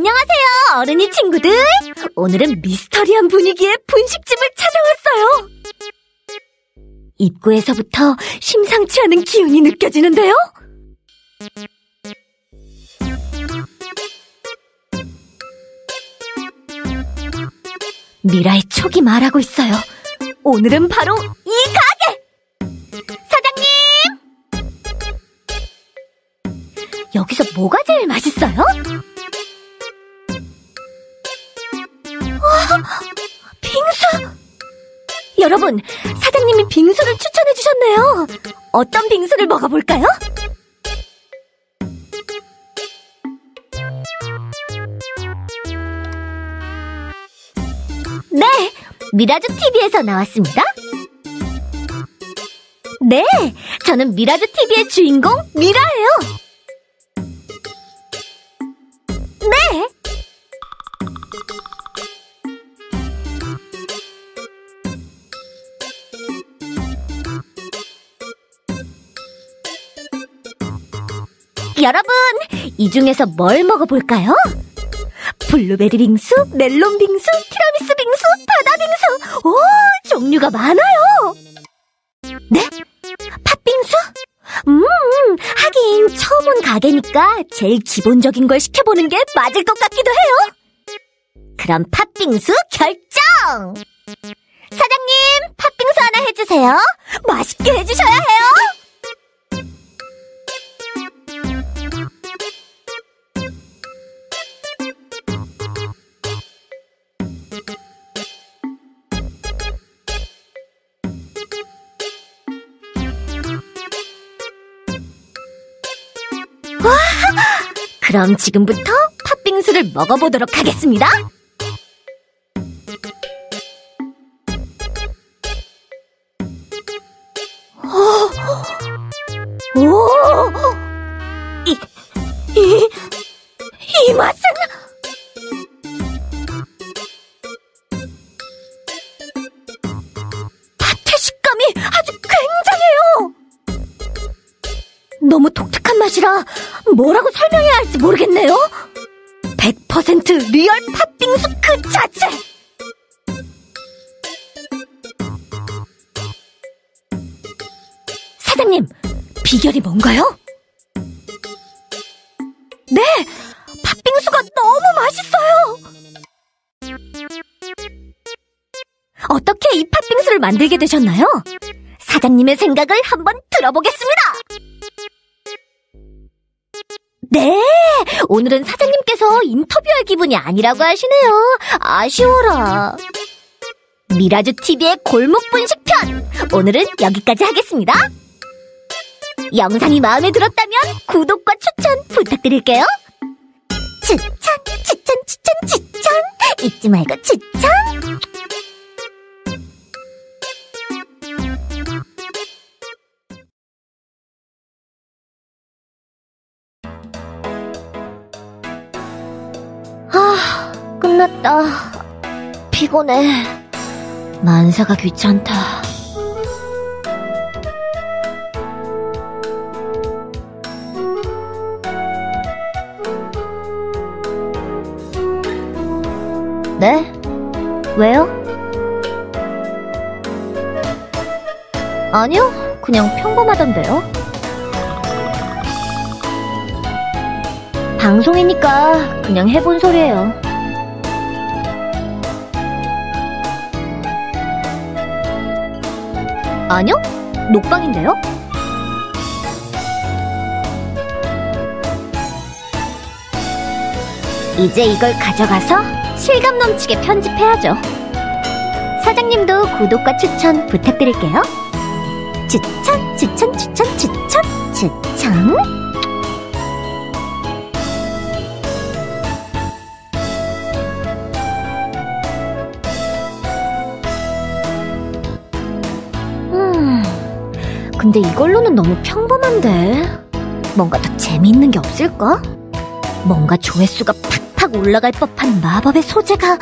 안녕하세요, 어른이 친구들. 오늘은 미스터리한 분위기의 분식집을 찾아왔어요. 입구에서부터 심상치 않은 기운이 느껴지는데요? 미라의 촉이 말하고 있어요. 오늘은 바로 이 가게! 사장님! 여기서 뭐가 제일 맛있어요? 여러분, 사장님이 빙수를 추천해 주셨네요. 어떤 빙수를 먹어볼까요? 네, 미라주 TV에서 나왔습니다. 네, 저는 미라주 TV의 주인공 미라예요. 여러분, 이 중에서 뭘 먹어볼까요? 블루베리 빙수, 멜론 빙수, 티라미수 빙수, 바다 빙수. 오, 종류가 많아요. 네? 팥빙수? 음, 하긴 처음 온 가게니까 제일 기본적인 걸 시켜보는 게 맞을 것 같기도 해요. 그럼 팥빙수 결정! 사장님, 팥빙수 하나 해주세요. 맛있게 해주셔야 해요. 그럼 지금부터 팥빙수를 먹어보도록 하겠습니다. 맛이라 뭐라고 설명해야 할지 모르겠네요. 100% real 팥빙수 그 자체! 사장님, 비결이 뭔가요? 네! 팥빙수가 너무 맛있어요! 어떻게 이 팥빙수를 만들게 되셨나요? 사장님의 생각을 한번 들어보겠습니다! 네! 오늘은 사장님께서 인터뷰할 기분이 아니라고 하시네요. 아쉬워라. 미라주 TV의 골목 분식편! 오늘은 여기까지 하겠습니다. 영상이 마음에 들었다면 구독과 추천 부탁드릴게요. 추천, 추천, 추천, 추천! 잊지 말고 추천! 끝났다. 피곤해. 만사가 귀찮다. 네? 왜요? 아니요, 그냥 평범하던데요. 방송이니까 그냥 해본 소리예요. 아니요? 녹방인데요? 이제 이걸 가져가서 실감 넘치게 편집해야죠. 사장님도 구독과 추천 부탁드릴게요. 추천, 추천, 추천, 추천, 추천. 근데 이걸로는 너무 평범한데. 뭔가 더 재미있는 게 없을까? 뭔가 조회수가 팍팍 올라갈 법한 마법의 소재가.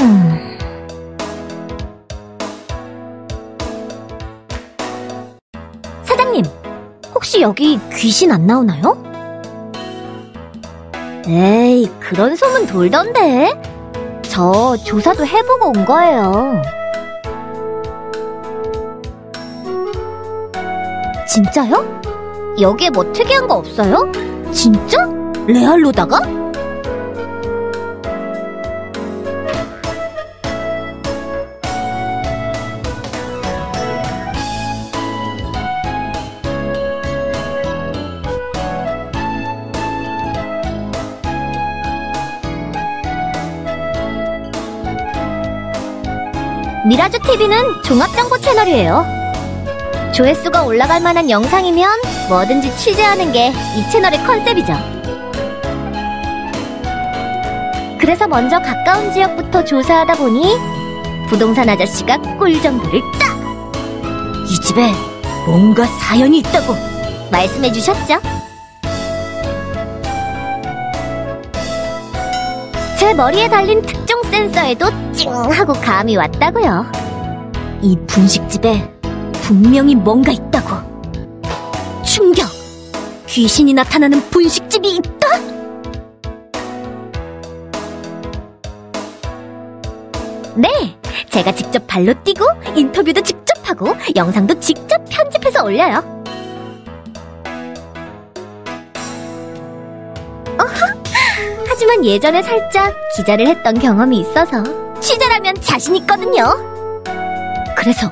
음. 사장님, 혹시 여기 귀신 안 나오나요? 에이, 그런 소문 돌던데. 저 조사도 해보고 온 거예요. 진짜요? 여기에 뭐 특이한 거 없어요? 진짜? 레알로다가? 미라주 TV는 종합정보 채널이에요. 조회수가 올라갈 만한 영상이면 뭐든지 취재하는 게 이 채널의 컨셉이죠. 그래서 먼저 가까운 지역부터 조사하다 보니 부동산 아저씨가 꿀 정보를 딱! 이 집에 뭔가 사연이 있다고 말씀해 주셨죠? 제 머리에 달린 특종 센서에도 찡 하고 감이 왔다고요. 이 분식집에 분명히 뭔가 있다고. 충격! 귀신이 나타나는 분식집이 있다? 네, 제가 직접 발로 뛰고 인터뷰도 직접 하고 영상도 직접 편집해서 올려요. 어허, 하지만 예전에 살짝 기자를 했던 경험이 있어서 취재라면 자신 있거든요. 그래서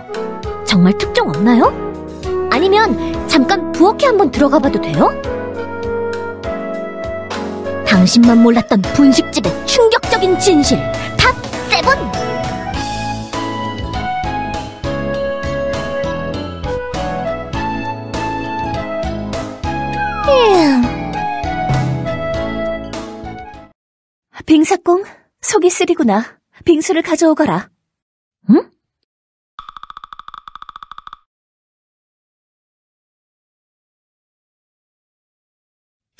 정말 특종 없나요? 아니면 잠깐 부엌에 한번 들어가 봐도 돼요? 당신만 몰랐던 분식집의 충격적인 진실 top seven! 빙사꽁, 속이 쓰리구나. 빙수를 가져오거라. 응?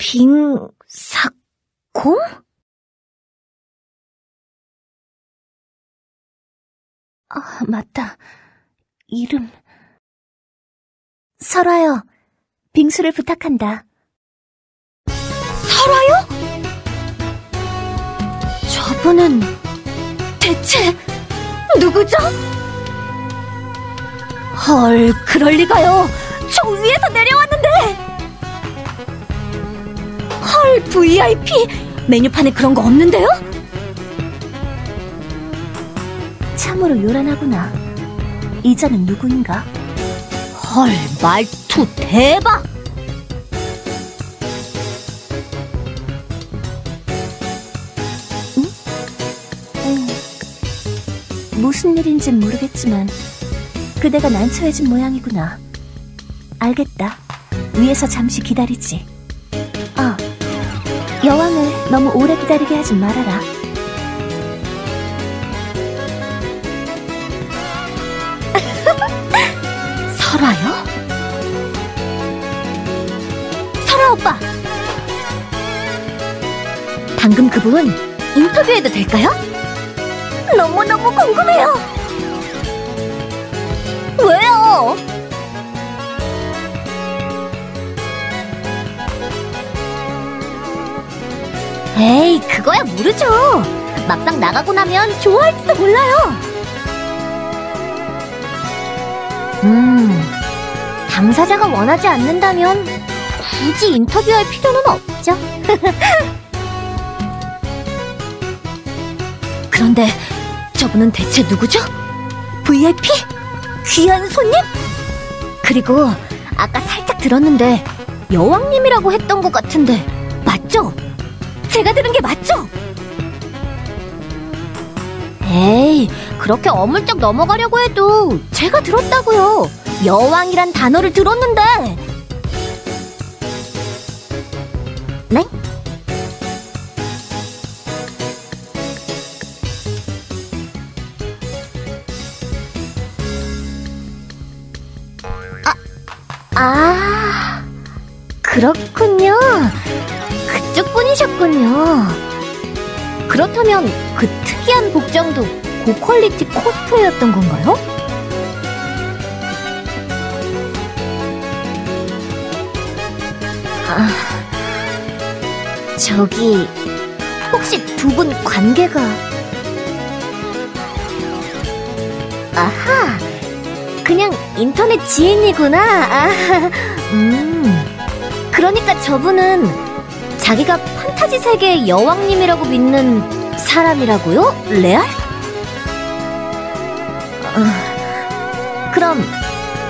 빙사콩? 아, 맞다. 이름. 설아요. 빙수를 부탁한다. 설아요? 저분은 대체 누구죠? 헐, 그럴 리가요. 저 위에서 내려왔는데. 헐, VIP 메뉴판에 그런 거 없는데요? 참으로 요란하구나. 이자는 누구인가? 헐, 말투 대박. 음, 무슨 일인진 모르겠지만 그대가 난처해진 모양이구나. 알겠다. 위에서 잠시 기다리지. 아, 여왕을 너무 오래 기다리게 하지 말아라. 설아요? 설아 오빠. 방금 그분 인터뷰해도 될까요? 너무너무 궁금해요. 왜요? 에이, 그거야 모르죠. 막상 나가고 나면 좋아할지도 몰라요. 음, 당사자가 원하지 않는다면 굳이 인터뷰할 필요는 없죠. 그런데 저분은 대체 누구죠? VIP? 귀한 손님? 그리고 아까 살짝 들었는데 여왕님이라고 했던 것 같은데 맞죠? 제가 들은 게 맞죠? 에이, 그렇게 어물쩍 넘어가려고 해도 제가 들었다고요. 여왕이란 단어를 들었는데. 네? 아, 아, 그렇군요. 그쪽 분이셨군요. 그렇다면 그 특이한 복장도 고퀄리티 코스프레였던 건가요? 아, 저기, 혹시 두 분 관계가... 아하, 그냥 인터넷 지인이구나. 아, 음. 그러니까 저분은 자기가 판타지 세계의 여왕님이라고 믿는 사람이라고요? 레알? 아, 그럼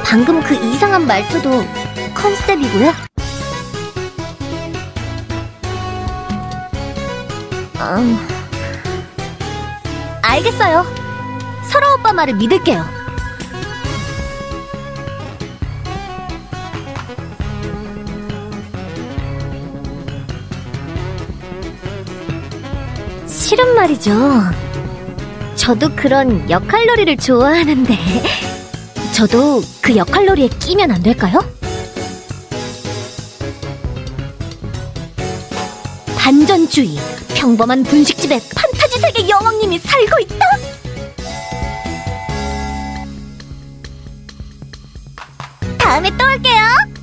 방금 그 이상한 말투도 컨셉이고요? 음, 알겠어요. 설아 오빠 말을 믿을게요. 실은 말이죠. 저도 그런 역할놀이를 좋아하는데, 저도 그 역할놀이에 끼면 안 될까요? 반전주의, 평범한 분식집에 판타지 세계 여왕님이 살고 있다? 다음에 또 올게요.